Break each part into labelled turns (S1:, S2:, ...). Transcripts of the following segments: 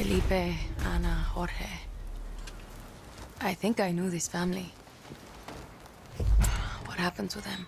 S1: Felipe, Ana, Jorge. I think I knew this family. What happened to them?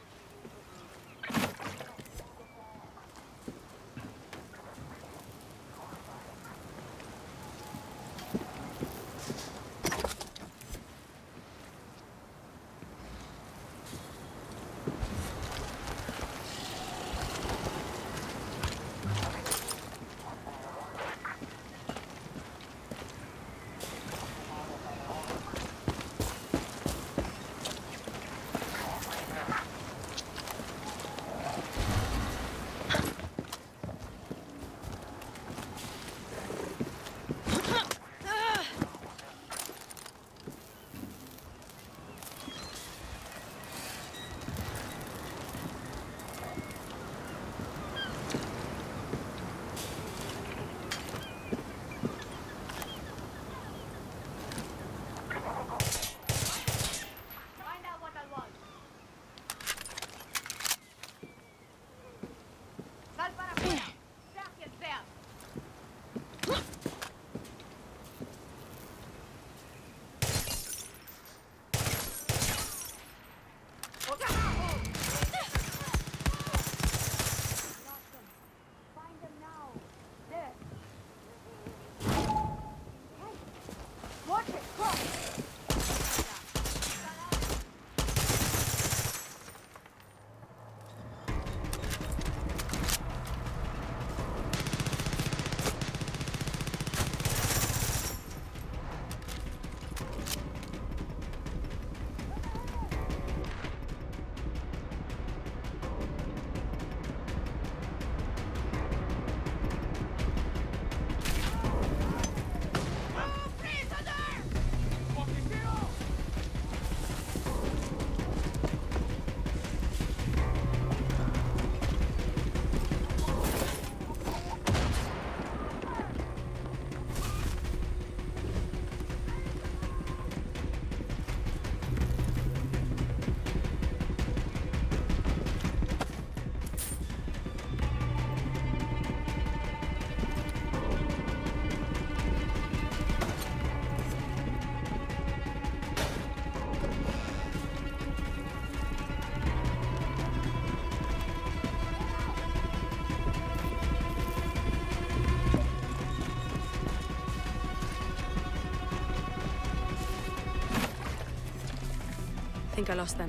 S1: Think I lost them.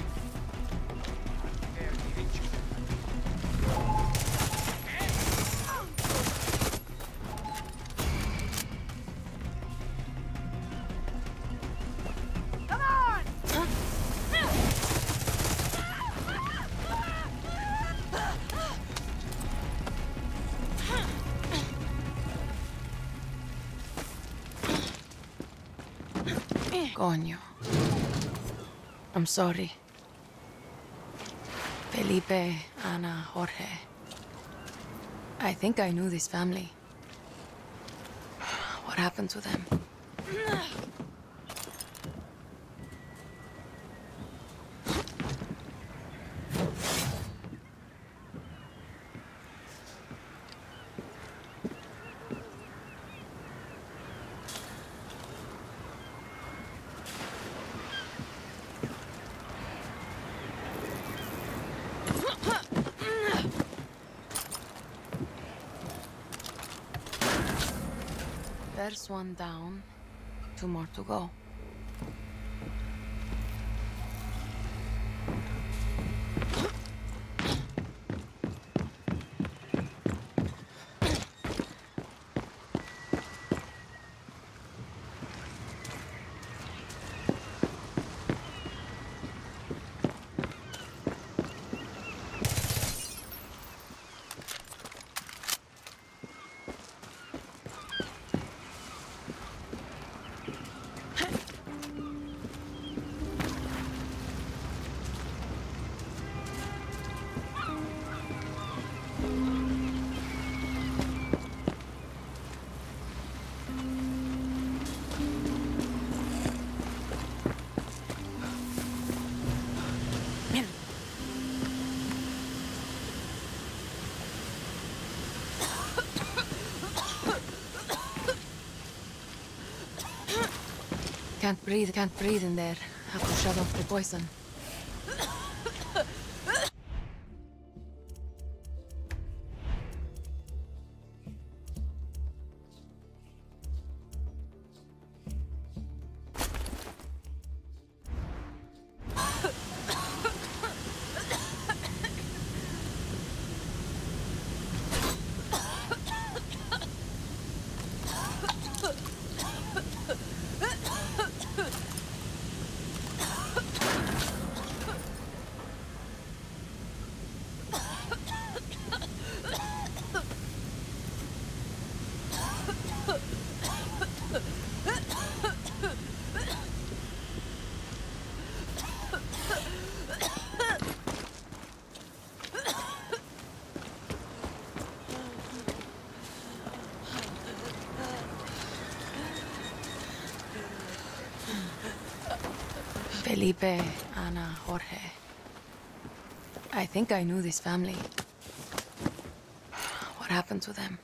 S2: Come on!
S1: Coño. I'm sorry. Felipe, Ana, Jorge. I think I knew this family. What happened to them? There's one down. Two more to go. Can't breathe, can't breathe in there. Have to shut off the poison. Felipe, Ana, Jorge. I think I knew this family. What happened to them?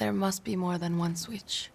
S1: There must be more than one switch.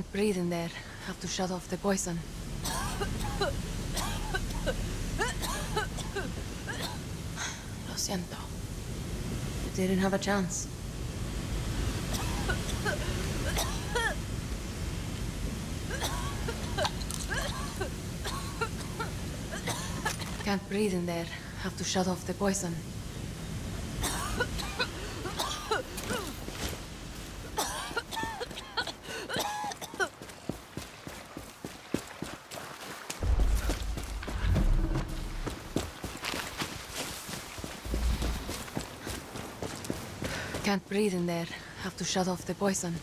S1: Can't breathe in there. Have to shut off the poison. Lo siento. You didn't have a chance. Can't breathe in there. Have to shut off the poison. Can't breathe in there. Have to shut off the poison.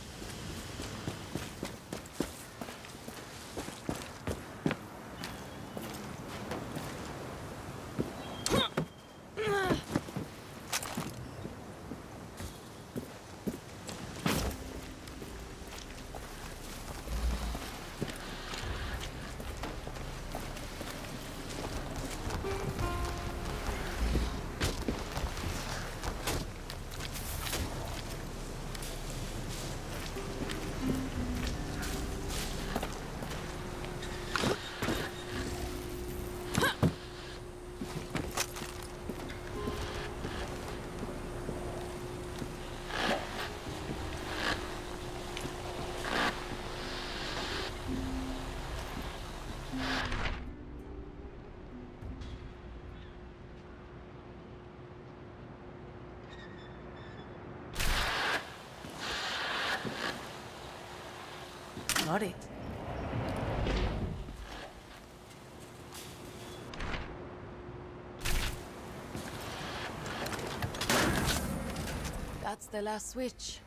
S1: That's the last switch.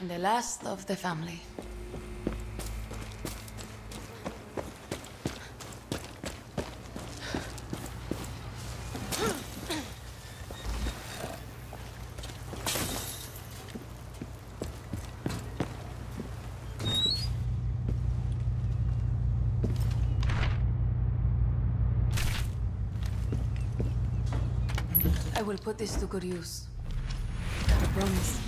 S1: And the last of the family. Will put this to good use. I promise.